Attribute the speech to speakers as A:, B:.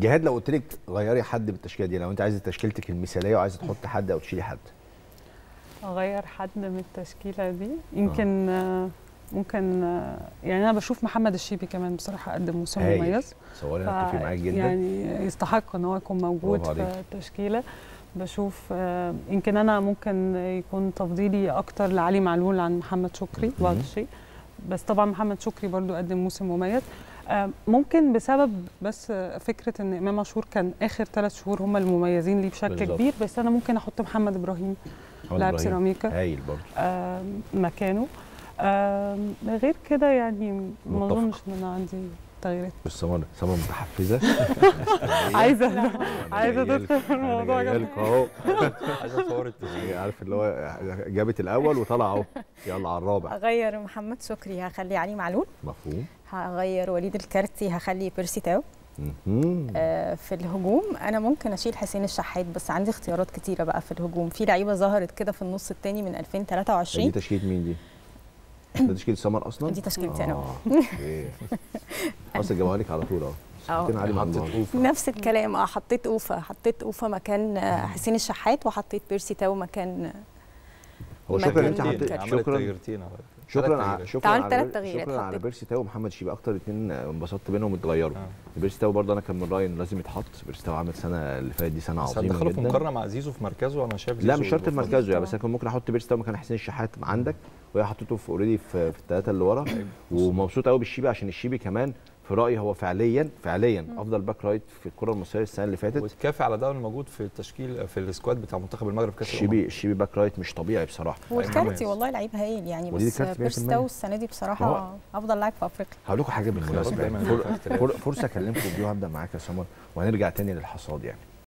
A: جهاد لو قلت لك غيري حد بالتشكيله دي لو انت عايزه تشكيلتك المثالية وعايزه تحط حد أو تشيلي حد
B: اغير حد من التشكيلة دي يمكن آه. ممكن آه، يعني أنا بشوف محمد الشيبي كمان بصراحة قدم موسم. مميز
A: صوري أنا أتفق معاك جدا
B: يعني يستحق إن هو يكون موجود في. التشكيلة بشوف آه، يمكن أنا ممكن يكون تفضيلي أكتر لعلي معلول عن محمد شكري بعض. الشيء بس طبعا محمد شكري برضو قدم موسم مميز آه، ممكن بسبب بس آه، فكرة إن إمام عاشور كان آخر ثلاث شهور هم المميزين ليه بشكل
A: بالظبط.
B: كبير بس أنا ممكن أحط محمد
A: إبراهيم
B: لاعب. سيراميكا
A: هايل برضه
B: آم، مكانه آم، غير كده يعني ما. أظنش إن أنا عندي تغييرات
A: بس سمر سمر متحفزة.
B: عايزه
A: عايزة
B: تدخل في الموضوع جدا
A: لك أهو.
C: عايز اتصور التسجيل.
A: عارف اللي هو جابت الأول وطلع أهو. يلا على الرابع.
D: هغير محمد شكري هخلي علي معلول.
A: مفهوم.
D: هغير وليد الكارتي هخلي بيرسي تاو. آه، في الهجوم أنا ممكن أشيل حسين الشحات بس عندي اختيارات كتيرة بقى في الهجوم. في لعيبة ظهرت كده في النص الثاني من
A: دي
D: 2023
A: تشكيلة مين دي؟ ده تشكيلة سمر أصلا؟
D: دي تشكيلتي أنا
A: آه okay خلاص جابوها لك على طول
D: أهو
C: اوفا
D: نفس الكلام آه حطيت اوفا حطيت اوفا مكان آه، حسين الشحات وحطيت بيرسي تاو مكان
A: هو
D: مكان
A: شكرا إن
D: أنت.
A: حطيت شكرا
C: تغييرتين على فكرة.
A: شكرا. شكرا
D: عملت
A: على
D: ثلاث تغييرات
A: شكرا على. بيرسي تاو ومحمد شيبة أكتر اثنين انبسطت بينهم اتغيروا
C: آه.
A: بيرسي تاو برضه أنا كان من رأيي انه لازم يتحط بيرسي تاو عمل سنة اللي فاتت دي سنة
C: بس
A: عظيمة
C: هتدخله في
A: جدا
C: مقارنة مع زيزو في مركزه أنا شايف
A: لا مش شرط
C: بفضل.
A: المركزه يعني بس
D: طبعا.
A: أنا كان ممكن أحط بيرسي تاو مكان حسين الشحات عندك وهي حطيته في already في, في الثلاثه اللي ورا ومبسوط قوي بالشيبي عشان الشيبي كمان في رأيي هو فعليا فعليا أفضل back right في الكرة المصرية السنة اللي فاتت.
C: وتكافئ على ده الموجود في التشكيل في ال squad بتاع منتخب المغرب كأس.
A: الشيبي الشيبي back right مش طبيعي بصراحة.
D: والكارتي. والله لعيب هايل يعني بس
A: الكارتي
D: بيرسي
A: 100%.
D: تاو السنة دي
A: هو-
D: بصراحه أفضل لاعب في أفريقيا.
A: هقول لكم
C: حاجة
A: بالمناسبة. فرصة أكلمكم بيها وابدا معاك يا سمر وهنرجع تاني للحصاد يعني.